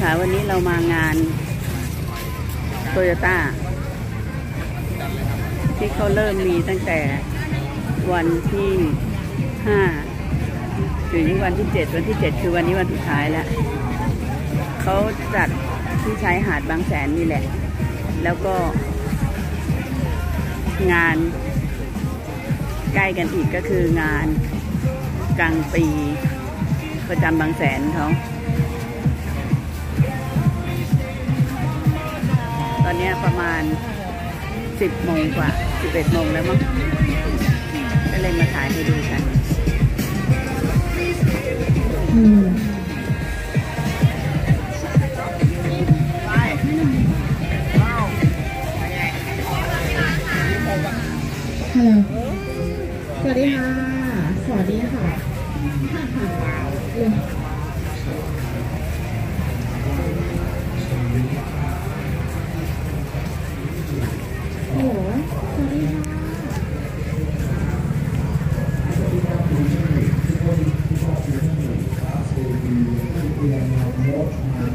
ค่ะ วันนี้เรามางานโตโยต้าที่เขาเริ่มมีตั้งแต่วันที่ห้าถึงวันที่เจ็ดวันที่เจ็ดคือวันนี้วันสุดท้ายแล้วเขาจัดที่ชายหาดบางแสนนี่แหละ แล้วก็ งานใกล้กันอีกก็คืองานกลางปีประจำบางแสนเขา อนนี้ประมาณ10โมงกว่า11โมงแล้วมั้งก็เลยมาถ่ายให้ดูกัน อืม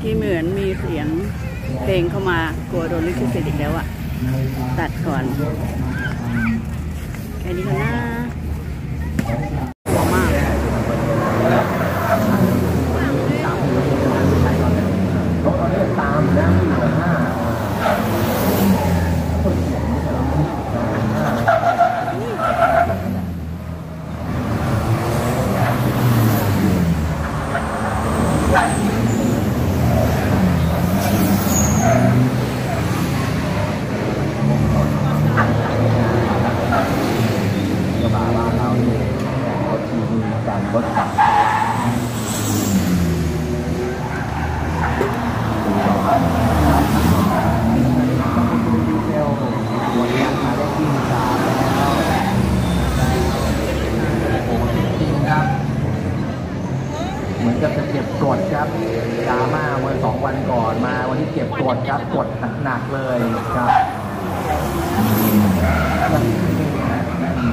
กี้เหมือนมีเสียงเพลงเข้ามากลัวโดนลิขสิทธิ์อีกแล้วอะตัดก่อน แค่นี้ก็น่าลัวมาก กระบะบ้านเราเนี่ยรถทีวีกันรถขับดีเซลวันนี้มาได้ที่สามแล้วโอ้โหจริงครับ เหมือนกับจะเก็บกดครับดราม่าเมื่อสองวันก่อนมาวันนี้เก็บก ดครับกดหนักๆเลยครับ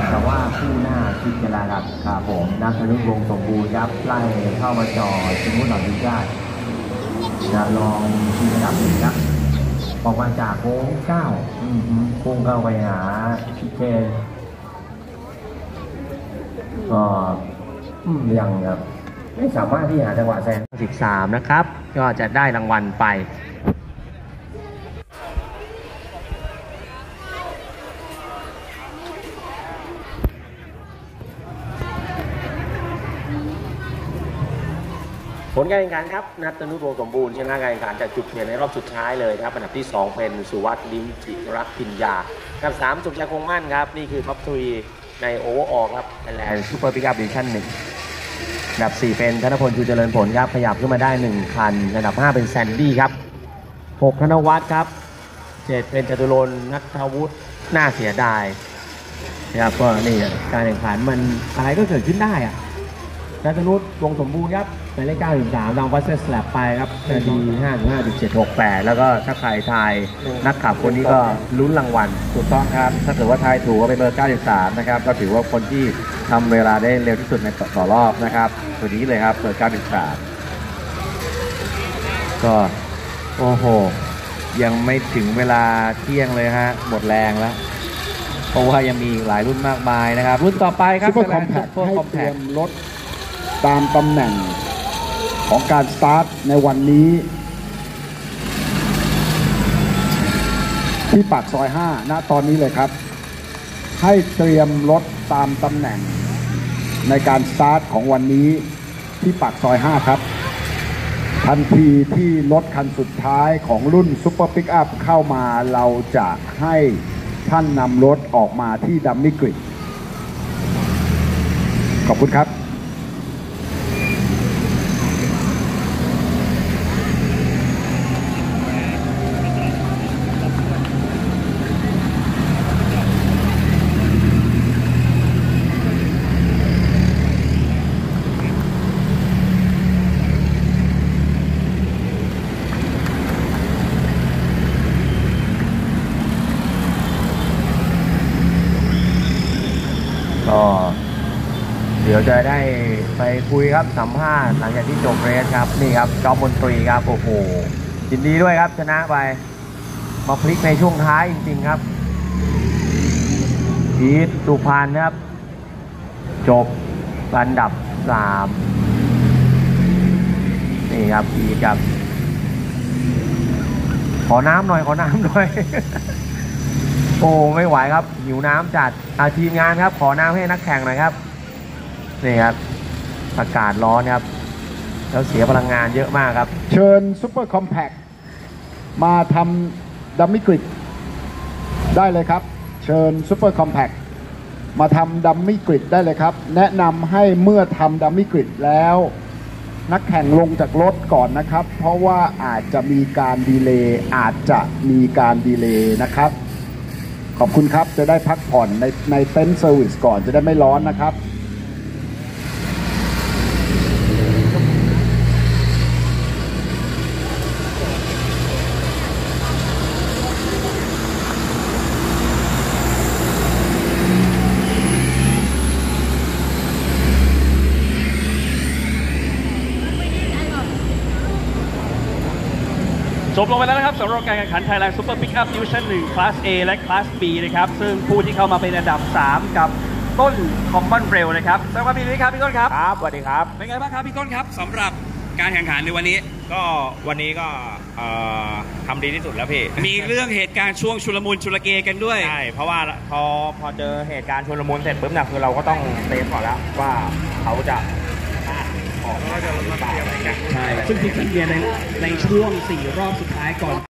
แต่ว่าคู่หน้าคิดกันแล้วครับครับผมนักธนุวงศ์สมบูรณ์ครับไล่เข้ามาจอดสมมุติหน่อยดิญาตจะลองทีระดับหนึ่งครับออกมาจากโค้งเก้าอืมฮึโค้งเข้าไปหาพิเคนก็ยังครับไม่สามารถที่หาจังหวะแซง13 นะครับ ก็จะได้รางวัลไป ผลการแข่งขันครับนัทนุวงสมบูรณ์ชนะการแข่งขันจากจุดเปลี่ยนในรอบสุดท้ายเลยครับอันดับที่ 2 เป็นสุวัสดิ์ลิมจิรักพิญญาอันดับ3สุขชัยคงมั่นครับ นี่คือ top three ใน overall ครับ Thailand Super Pickup Division หนึ่งอันดับ 4 เป็นธนพลชูเจริญผลครับขยับขึ้นมาได้ 1 คันอันดับ 5 เป็นแซนดี้ครับ 6 ธนวัฒน์ครับ 7 เป็นจตุรนนัทวุฒิน่าเสียดายนะครับก็นี่การแข่งขันมันอะไรก็เกิดขึ้นได้อะนัทนุชวงสมบูรณ์ครับายเลข93รางวัลเซสแลบไปครับนาที55.768 แล้วก็ถ้าใครทายนักขับคนนี้ก็ลุ้นรางวัลถูกต้องครับ ถ้าเกิดว่าทายถูกก็เป็นเบอร์ 93 นะครับ ก็ถือว่าคนที่ทำเวลาได้เร็วที่สุดในต่อรอบนะครับตัวนี้เลยครับเบอร์ 93 ก็โอ้โห ยังไม่ถึงเวลาเที่ยงเลยฮะ หมดแรงแล้วเพราะว่ายังมีอีกหลายรุ่นมากมายนะครับ รุ่นต่อไปครับ Super Compact ให้เตรียมรถตามตำแหน่ง ของการสตาร์ทในวันนี้ ที่ปากซอย 5 ณ ตอนนี้เลยครับ ให้เตรียมรถตามตำแหน่ง ในการสตาร์ทของวันนี้ที่ปากซอย 5 ครับ ทันทีที่รถคันสุดท้ายของรุ่น Super Pickup เข้ามาเราจะให้ท่านนำรถออกมาที่ dummy grid ขอบคุณครับ ก็เดี๋ยวจะได้ไปคุยครับสัมภาษณ์หลังจากที่จบเรสครับ นี่ครับจอมมนตรีครับโอ้โหยินดีด้วยครับชนะไป มาพลิกในช่วงท้ายจริงๆครับพีทสุพรรณครับ จบอันดับสามนี่ครับพีทครับ ขอน้ำหน่อยขอน้ำหน่อย โอ้ไม่ไหวครับ หิวน้ำจัดอาทีมงานครับ ขอน้ำให้นักแข่งหน่อยครับนี่ครับอากาศร้อนครับ แล้วเสียพลังงานเยอะมากครับ เชิญ Super Compact มาทำ dummy grid ได้เลยครับ เชิญ Super Compact มาทำ dummy grid ได้เลยครับ แนะนำให้เมื่อทำ dummy grid แล้ว นักแข่งลงจากรถก่อนนะครับ เพราะว่าอาจจะมีการ delay อาจจะมีการ delay นะครับ ขอบคุณครับจะได้พักผ่อนในในเต็นท์ service ก่อนจะได้ไม่ร้อนนะครับ จบลงไปแล้วนะครับสำหรับการแข่งขัน Thailand Super Pickup Division 1 Class A และ Class B นะครับ ซึ่งผู้ที่เข้ามาเป็นอันดับ 3 กับต้น Common Rail นะครับสวัสดีครับพี่ต้นครับครับสวัสดีครับ เป็นไงบ้างครับพี่ต้นครับสำหรับการแข่งขันในวันนี้ ก็วันนี้ก็เอ่อทำดีที่สุดแล้วพี่ มีเรื่องเหตุการณ์ช่วงชุลมุนชุลเกกันด้วย ใช่ เพราะว่าพอพอเจอเหตุการณ์ชุลมุนเสร็จปุ๊บเนี่ยคือเราก็ต้องเซฟก่อนแล้วว่าเขาจะ ขออกมาหรือเปล่าอะไรกัน ใช่ ซึ่งจริงๆเนี่ยในในช่วง 4 รอบสุดท้ายก่อน